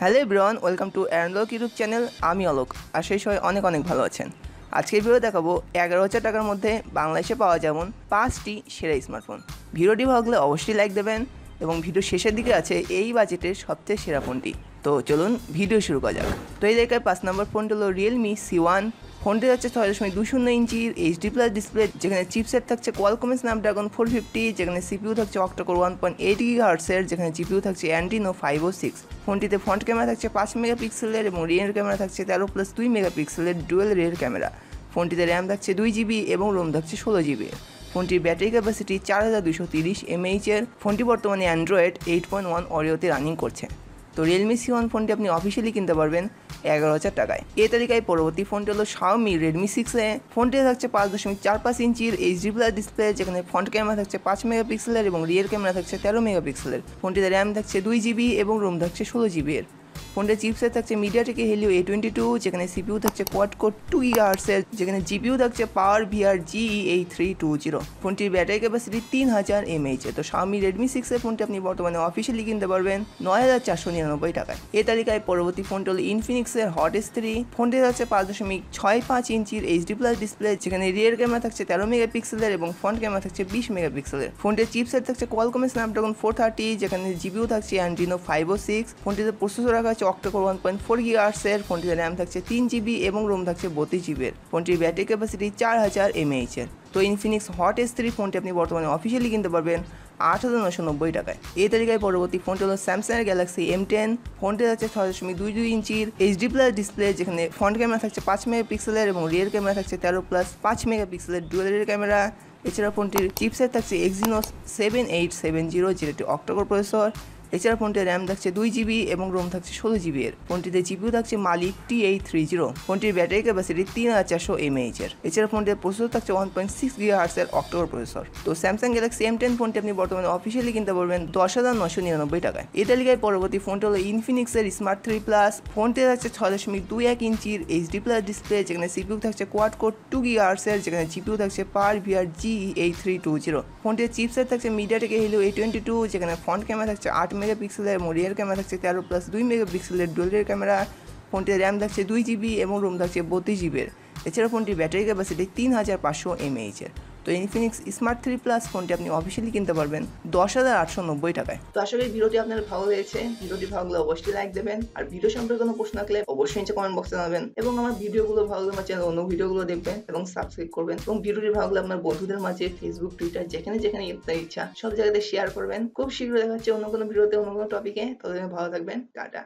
Hello ব্রন welcome to অ্যারনলক YouTube channel. আমি অলোক। আর সেই সবাই অনেক অনেক ভালো আছেন। আজকের ভিডিও দেখাবো এগারো হাজার টাকার মধ্যে বাংলাদেশে পাওয়া যেমন পাঁচটি সেরা স্মার্টফোন। ভিডিওটি ভালো লাগলে অবশ্যই লাইক দেবেন এবং ভিডিও শেষের দিকে আছে এই বাজেটের সবচেয়ে সেরা ফোনটি। তো চলুন ভিডিও শুরু করা যাক। তো এই জায়গায় পাঁচ নম্বর ফোনটি হলো রিয়েলমি সি ওয়ান ফোনটি যাচ্ছে ছয় দশমিক দুই শূন্য ইঞ্চির এইচডি প্লাস ডিসপ্লে যেখানে চিপসেট থাকছে কোয়ালকমের স্ন্যাপড্রাগন ফোর ফিফটি যেখানে সিপিউ থাকছে octa core one point eight gig হার্টসের যেখানে জিপিউ থাকছে অ্যান্টিনো ফাইভ ও সিক্স ফোনটিতে ফ্রন্ট ক্যামেরা থাকছে পাঁচ মেগাপিক্সেলের এবং রিয়ার ক্যামেরা থাকছে তেরো প্লাস দুই মেগাপিক্সেলের ডুয়েল রিয়ার ক্যামেরা ফোনটিতে র্যাম থাকছে দুই জিবি এবং রোম থাকছে ষোলো জিবি ফোনটির ব্যাটারি ক্যাপাসিটি চার হাজার দুশো তিরিশ এমএইচের ফোনটি বর্তমানে অ্যান্ড্রয়েড এইট পয়েন্ট ওয়ান অরিওতে রানিং করছে। তো রিয়েলমি সি ওয়ান ফোনটি আপনি অফিসিয়ালি কিনতে পারবেন এগারো হাজার টাকায়। এ তালিকায় পরবর্তী ফোনটি হলো শাওমি রেডমি সিক্স এ। ফোনটি থাকছে পাঁচ দশমিক চার পাঁচ ইঞ্চির এইচডি প্লাস ডিসপ্লে যেখানে ফ্রন্ট ক্যামেরা থাকছে পাঁচ মেগাপিক্সেলের এবং রিয়ার ক্যামেরা থাকছে তেরো মেগাপিক্সেলের ফোনটিতে র্যাম থাকছে দুই জিবি এবং রোম থাকছে ষোলো জিবি এর। ফোনটির চিপসেট থাকছে মিডিয়াটেকে হেলিও এ টোয়েন্টি টু যেখানে সিপিউ থাকছে কোয়াড কোড টু ইয়ার্সের যেখানে জিপিউ থাকছে power VR G eight three two zero ফোনটির ব্যাটারি ক্যাপাসিটি তিন হাজার এমএইচ তো শাওমি রেডমি সিক্স এর ফোনটি আপনি বর্তমানে অফিসিয়ালি কিনতে পারবেন নয় হাজার চারশো নিরানব্বই টাকায়। এই তালিকায় পরবর্তী ফোনটি হলো ইনফিনিক্সের হট এস থ্রি ফোনটি থাকছে পাঁচ দশমিক ছয় পাঁচ ইঞ্চির এইচডি প্লাস ডিসপ্লে যেখানে রিয়ার ক্যামেরা থাকছে তেরো মেগাপিক্সেলের এবং ফ্রন্ট ক্যামেরা থাকছে বিশ মেগাপিক্সেলের ফোনটির চিপসেট থাকছে কোয়ালকমের স্ন্যাপড্রাগন ফোর থার্টি যেখানে জিপিউ থাকছে অ্যান্ড্রিনো ফাইভ ও সিক্স ফোনটিতে প্রসেসর রাখা আছে octa core one point four গিগার্সের ফোনটিতে র্যাম থাকছে তিন জিবি এবং রোম থাকছে বত্রিশ জিবির ফোনটির ব্যাটারি ক্যাপাসিটি চার হাজার এমএইচের তো ইনফিনিক্স হট এস থ্রি ফোনটি আপনি বর্তমানে অফিসিয়ালি কিনতে পারবেন আট হাজার নশো নব্বই টাকায়। এই তালিকায় পরবর্তী ফোনটি হলো স্যামসাংয়ের গ্যালাক্সি এম টেন ফোনটি আছে ছয় দশমিক দুই দুই ইঞ্চির এইচডি প্লাস ডিসপ্লে যেখানে ফ্রন্ট ক্যামেরা থাকছে পাঁচ মেগাপিক্সেলের এবং রিয়ার ক্যামেরা থাকছে তেরো প্লাস পাঁচ মেগাপিক্সেলের ডুয়েল রিয়ার ক্যামেরা এছাড়া ফোনটির চিপসেট থাকছে Exynos seven eight seven zero যেটা একটি অক্টোকোর প্রসেসর এছাড়া ফোনটির র্যাম থাকছে দুই জিবি এবং রোম থাকছে ষোলো জিবি এর। ফোনটিতে জিপিও থাকছে Mali T eight three zero. ফোনটির ব্যাটারি ক্যাপাসিটি তিন হাজার চারশো এমএইচ এর। এছাড়া ফোনটির প্রসেসর থাকছে ওয়ান পয়েন্ট সিক্স গিগা হার্সের অক্টোবর প্রসেসর তো স্যামসাং গ্যালাক্সি এম টেন ফোনটি আপনি বর্তমানে অফিসিয়ালি কিনতে পারবেন দশ হাজার নশো নিরানব্বই টাকায়। এই তালিকায় পরবর্তী ফোনটি হলো ইনফিনিক্সের স্মার্ট থ্রি প্লাস ফোনটি থাকছে ছয় দশমিক দুই এক ইঞ্চির এইচডি প্লাস ডিসপ্লে যেখানে সিপিউ থাকছে কোয়াড কোড টু গিগা হার্সের যেখানে জিপিউ থাকছে power VR G eight three two zero ফোনটির চিপসেট থাকছে মিডিয়া মিডিয়াটেকে হিলো এ টোয়েন্টি টু যেখানে ফ্রন্ট ক্যামেরা থাকছে আট মেগাপিক্সেলের এবং ক্যামেরা থাকছে তেরো প্লাস দুই মেগাপিক্সেলের ডুয়েলের ক্যামেরা ফোনটির র্যাম থাকছে দুই জিবি এবং রোম থাকছে বত্রিশ জিবির এছাড়া ফোনটির ব্যাটারি ক্যাপাসিটি তিন হাজার পাঁচশো এমএইচের তো ইনফিনিক্স স্মার্ট থ্রি প্লাস ফোনটি আপনি অফিসিয়ালি কিনতে পারবেন দশ হাজার আটশো নব্বই টাকায়। তো আসলে ভিডিওটি আপনার ভালো হয়েছে ভিডিওটি ভালো লাগলে অবশ্যই লাইক দেবেন। আর ভিডিও সম্পর্কে কোনো প্রশ্ন থাকলে অবশ্যই নিচে কমেন্ট বক্সে জানাবেন। এবং আমার ভিডিওগুলো ভালো লাগলে আমার চ্যানেল অন্য ভিডিওগুলো দেখবেন এবং সাবস্ক্রাইব করবেন। এবং ভিডিওটি ভালো লাগলে আপনার বন্ধুদের মাঝে ফেসবুক টুইটার যেখানে যেখানে আপনার ইচ্ছা সব জায়গাতে শেয়ার করবেন। খুব শীঘ্র দেখা হচ্ছে অন্য কোনো ভিডিওতে, অন্য কোনো টপিকে ততদিন ভালো থাকবেন। টাটা।